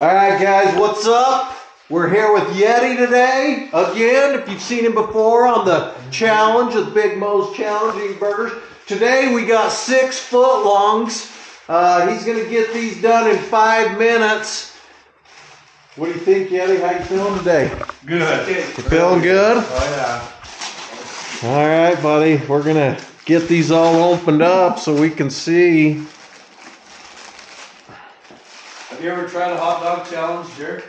All right, guys, what's up? We're here with Yeti today. Again, if you've seen him before on the challenge, the Big Mo's Challenging Burgers. Today we got six foot longs. Uh, he's going to get these done in five minutes. What do you think, Yeti? How you feeling today? Good. You feeling good? Oh yeah. All right, buddy. We're going to get these all opened up so we can see. Yeah. Have you ever tried a hot dog challenge, Jerry?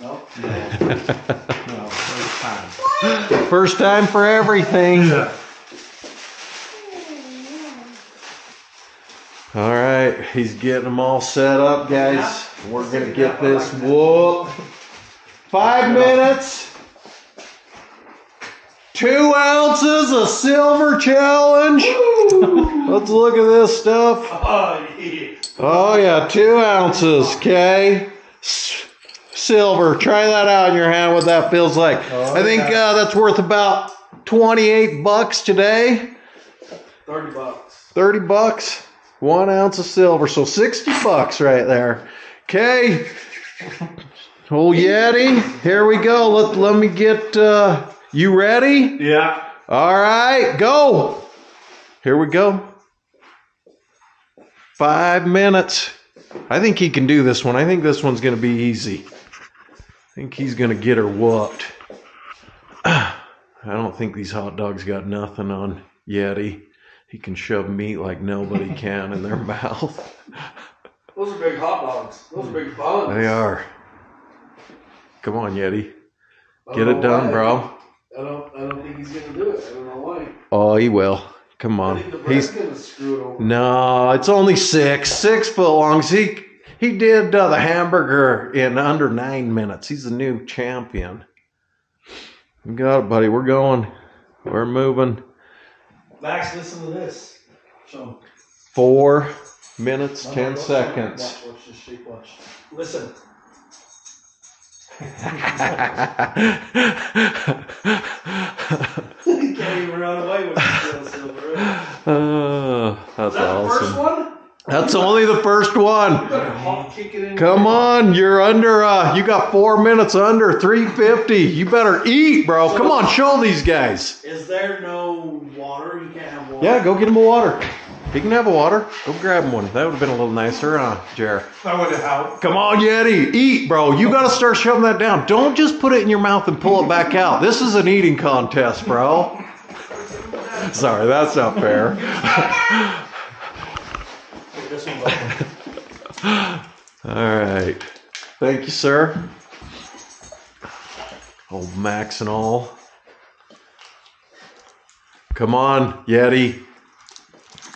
No. No. no. First time. First time for everything. All right, he's getting them all set up, guys. We're gonna get this whoop. Five minutes. Two ounces of silver challenge. Let's look at this stuff. Oh yeah. Oh yeah, two ounces. Okay, silver. Try that out in your hand. What that feels like. I think uh, that's worth about twenty-eight bucks today. Thirty bucks. 30 bucks, one ounce of silver. So 60 bucks right there. Okay. Old Yeti, here we go. Let, let me get, uh, you ready? Yeah. All right, go. Here we go. Five minutes. I think he can do this one. I think this one's going to be easy. I think he's going to get her whooped. I don't think these hot dogs got nothing on Yeti. He can shove meat like nobody can in their mouth. Those are big hot dogs. Those are big buns. They are. Come on, Yeti. Get it done, why. bro. I don't. I don't think he's gonna do it. I don't know why. Oh, he will. Come on. think the bread's He's gonna screw it over. no. It's only six, six foot longs. He he did uh, the hamburger in under nine minutes. He's the new champion. You got it, buddy. We're going. We're moving. Max, listen to this. So. Four minutes, ten seconds. Watch, watch shape. Listen. Can't even run away with. Oh, that's that the first awesome. one? That's only the first one. You better hop kick it in. Come on, you're under. Uh, you got four minutes under 350. You better eat, bro. Come on, show these guys. Is there no water? You can't have water. Yeah, go get him a water. He can have a water. Go grab him one. That would have been a little nicer, huh, Jer? That would have helped. Come on, Yeti, eat, bro. You got to start shoving that down. Don't just put it in your mouth and pull it back out. This is an eating contest, bro. Sorry, that's not fair. All right. Thank you, sir. Old Max and all. Come on, Yeti.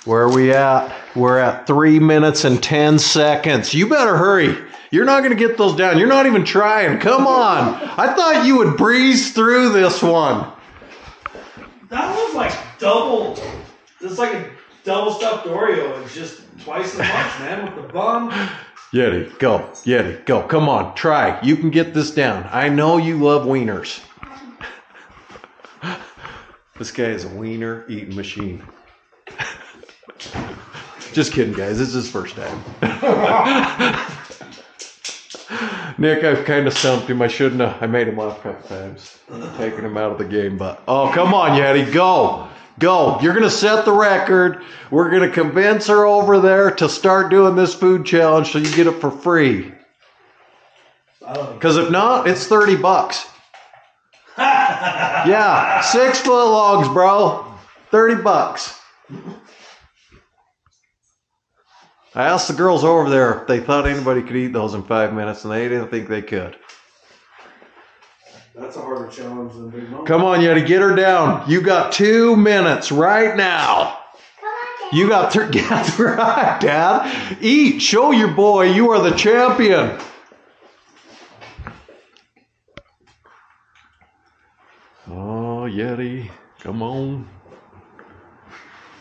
Where are we at? We're at three minutes and 10 seconds. You better hurry. You're not going to get those down. You're not even trying. Come on. I thought you would breeze through this one. That was like double. It's like a double stuffed Oreo. It's just twice as much, man, with the bun. Yeti, go. Yeti, go. Come on. Try. You can get this down. I know you love wieners. This guy is a wiener eating machine. Just kidding, guys. This is his first time. Nick, I've kind of stumped him. I shouldn't have. I made him laugh a couple times, taking him out of the game. But oh, come on, Yeti, go, go! You're gonna set the record. We're gonna convince her over there to start doing this food challenge, so you get it for free. I don't think. Because if not, it's thirty bucks. Yeah, six foot logs, bro. Thirty bucks. I asked the girls over there if they thought anybody could eat those in five minutes, and they didn't think they could. That's a harder challenge than Big Mom. Come on, Yeti, get her down. You got two minutes right now. You got three. That's right, Dad. Eat. Show your boy you are the champion. Oh, Yeti, come on.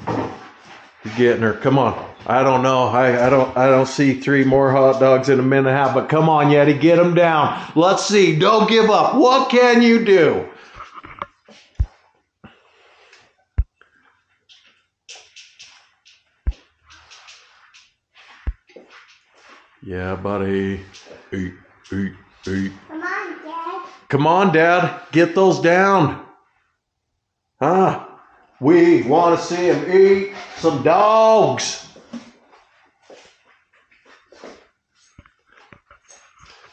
You're getting her. Come on. I don't know. I, I don't. I don't see three more hot dogs in a minute and a half. But come on, Yeti, get them down. Let's see. Don't give up. What can you do? Yeah, buddy. eat, eat, eat. Come on, Dad. Come on, Dad, get those down. Huh? We want to see him eat some dogs.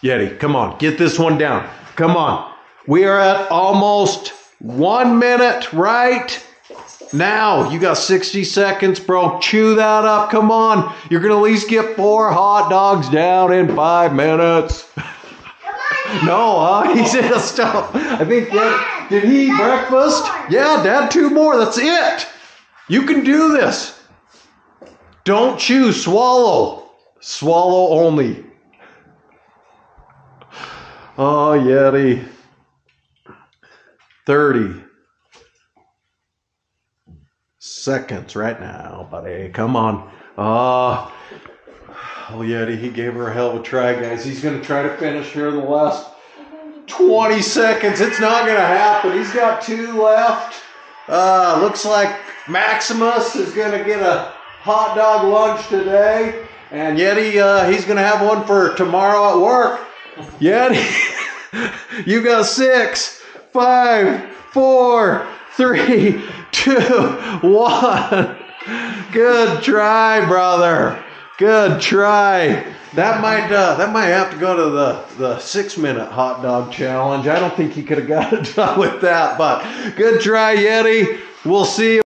Yeti, come on, get this one down. Come on. We are at almost one minute right now. You got 60 seconds, bro. Chew that up. Come on. You're going to at least get four hot dogs down in five minutes. No, huh? He's in a stop. I think that did he eat breakfast? Yeah, Dad, two more. That's it. You can do this. Don't chew, swallow. Swallow only. Oh, Yeti. 30 seconds right now, buddy. Come on. Ah. Oh, Yeti, he gave her a hell of a try, guys. He's going to try to finish here in the last 20 seconds. It's not going to happen. He's got two left. Uh, looks like Maximus is going to get a hot dog lunch today. And Yeti, uh, he's going to have one for tomorrow at work. Yeti, you got six, five, four, three, two, one. Good try, brother. Good try. That might uh, that might have to go to the, the six minute hot dog challenge. I don't think he could have got it done with that, but good try, Yeti. We'll see you.